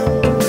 you.